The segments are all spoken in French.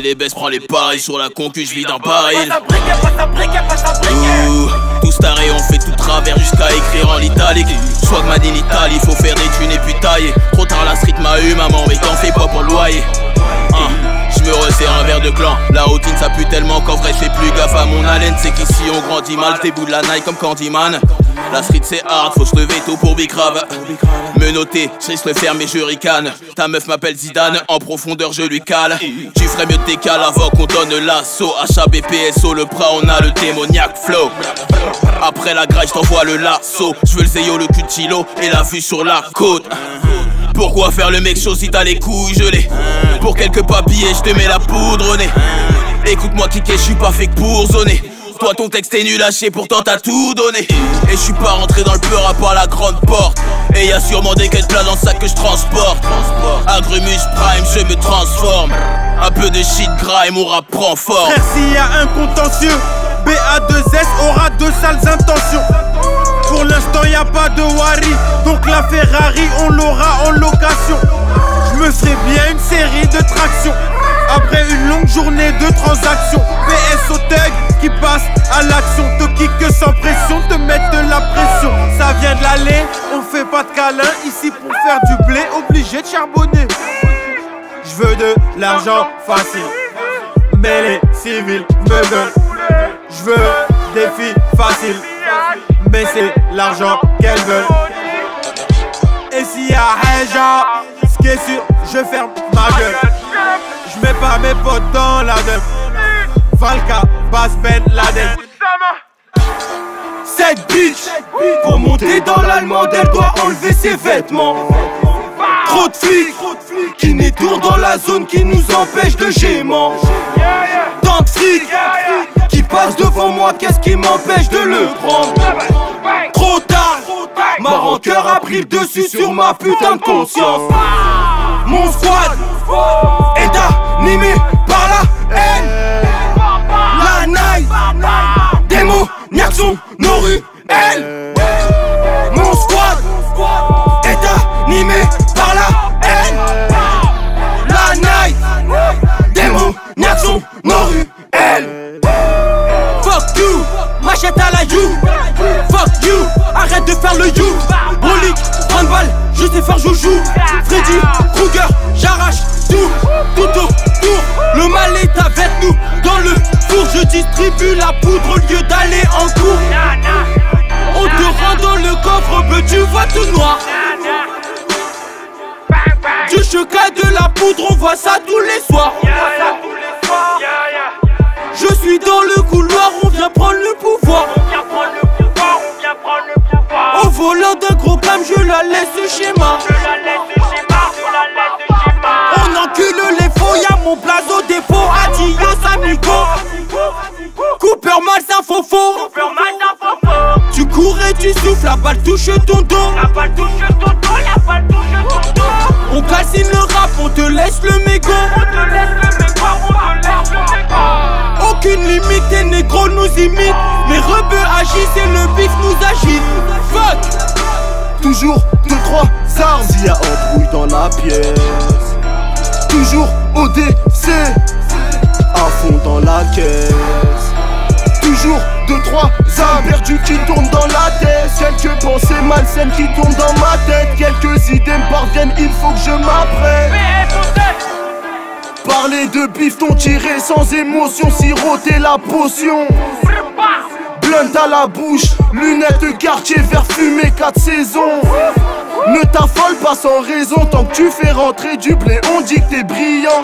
et les baisses, prends les pareils sur la concu, je vis d'un baril. Tout staré, on fait tout travers jusqu'à écrire en l'italique. Swag made in Italie, faut faire des thunes et puis tailler. Trop tard la street m'a eu, maman, mais t'en fais pas pour le loyer. Hein, je me resserre un verre de clan. La routine ça pue tellement qu'en vrai, je plus gaffe à mon haleine. C'est qu'ici on grandit mal, t'es bout de la Nike comme Candyman. La street c'est hard, faut se lever tôt pour bicrave. Me noter, je le je ricane. Ta meuf m'appelle Zidane, en profondeur je lui cale. Tu ferais mieux de t'écaler avant qu'on donne l'assaut. HABPSO, le bras, on a le démoniaque flow. Après la graille, je t'envoie le lasso. Je veux le zéyo, le cul de et la vue sur la côte. Pourquoi faire le mec chaud si t'as les couilles gelées Pour quelques papiers, je te mets la poudre au nez. Écoute-moi, Kike, je suis pas fait que pour zoner. Toi ton texte est nul à pourtant t'as tout donné. Et je suis pas rentré dans le peur à part la grande porte. Et y a sûrement des quêtes plats dans le sac que je transporte. Agrumus Prime, je me transforme. Un peu de shit gras et rap prend forme. Frère s'il un contentieux. BA2S aura de sales intentions Pour l'instant y a pas de Wari Donc la Ferrari on l'aura en location Je me ferai bien une série de tractions après une longue journée de transactions. PS au qui passe à l'action. Te kick sans pression, te mettre de la pression. Ça vient de l'aller, on fait pas de câlin. Ici pour faire du blé, obligé de charbonner. Je veux de l'argent facile, mais les civils me veulent. Je veux des filles faciles, mais c'est l'argent qu'elles veulent. Et s'il y a un ce qui est sûr, je ferme ma gueule. Je mets pas mes potes dans la dème. Valka, Bass Ben Laden. Cette bitch, pour monter dans l'allemand, elle doit enlever ses vêtements. Trop de flics qui n'étourdent dans la zone qui nous empêche de gémant. Tant de flics qu'est-ce qui m'empêche de le prendre Trop tard, ma rancœur a pris le dessus sur ma putain de conscience. Mon squad est animé par la haine. La night, démoniaques sont nos rues, machette à la you. Fuck you, arrête de faire le you. Brolic, 30 balles, je sais faire joujou. Freddy, Krueger, j'arrache tout, tout autour. Le mal est avec nous dans le four. Je distribue la poudre au lieu d'aller en cours. On te rend dans le coffre, peu tu vois tout noir. Du chocat de la poudre, on voit ça tous les soirs. Je suis dans le couloir, on vient prendre D'un gros cam, je la laisse schéma. On Toujours deux, trois armes. S'il y a embrouille dans la pièce Toujours ODC À fond dans la caisse Toujours deux, trois armes. Perdues qui tournent dans la tête. Quelques pensées malsaines qui tournent dans ma tête. Quelques idées me parviennent, il faut que je m'apprête. Parler de bifton tiré sans émotion Siroter la potion Blunt la bouche, lunettes de quartier, vert fumé, 4 saisons. Ne t'affole pas sans raison, tant que tu fais rentrer du blé, on dit que t'es brillant.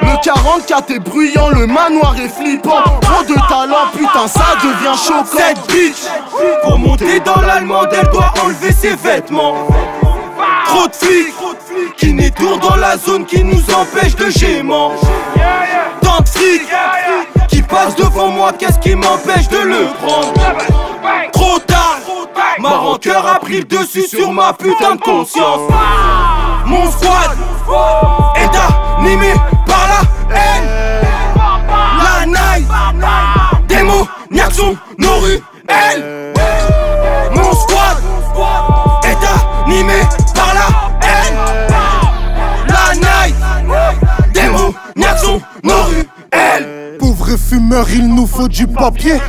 Le 44 est bruyant, le manoir est flippant. Trop de talent, putain, ça devient choquant. Cette bitch, pour monter dans l'allemande, elle doit enlever ses vêtements. Trop de flics qui n'étourdent dans la zone qui nous empêche de gémant. Tant de flics qui passent devant moi, qu'est-ce qui m'empêche de le prendre Trop tard, ma rancœur a pris le dessus sur ma putain de conscience. Mon squad est animé par la haine. La night, démoniaques sont nos rues, il nous faut du papier.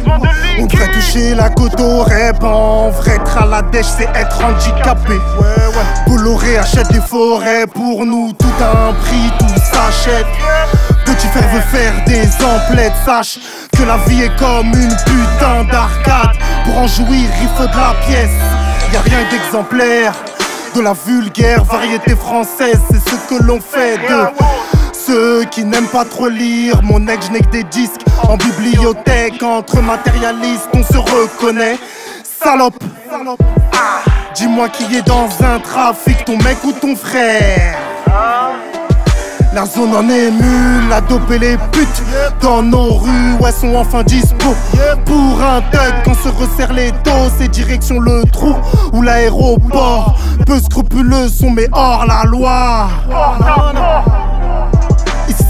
On devrait toucher la côte au rêve. En vrai, être à la dèche, c'est être handicapé. Bolloré achète des forêts pour nous, tout a un prix, tout s'achète. Petit frère veut faire des emplettes, sache que la vie est comme une putain d'arcade. Pour en jouir, il faut de la pièce. Y a rien d'exemplaire de la vulgaire variété française, c'est ce que l'on fait de ceux qui n'aiment pas trop lire. Mon ex, je n'ai que des disques en bibliothèque. Entre matérialistes, on se reconnaît. Salope, dis-moi qui est dans un trafic, ton mec ou ton frère. La zone en émule, la dope et les putes Dans nos rues, ouais sont enfin dispo Pour un thug, quand se resserrent les dos C'est direction le trou ou l'aéroport Peu scrupuleux sont mais hors la loi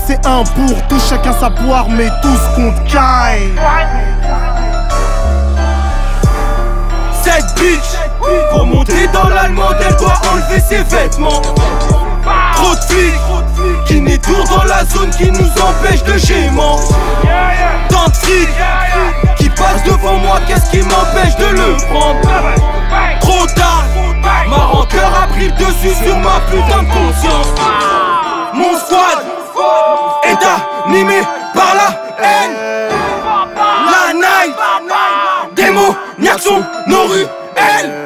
c'est un pour tout, chacun sa poire Mais tous compte caille. Cette bitch Pour monter dans l'allemande elle doit enlever ses vêtements. Trop de flics qui n'étourent dans la zone qui nous empêche de gémant Tant de qui passent devant moi, qu'est-ce qui m'empêche de le prendre? Trop tard, ma rancœur a pris le dessus sur ma putain de conscience animé par la haine. La night, mots, sont nos rues, elle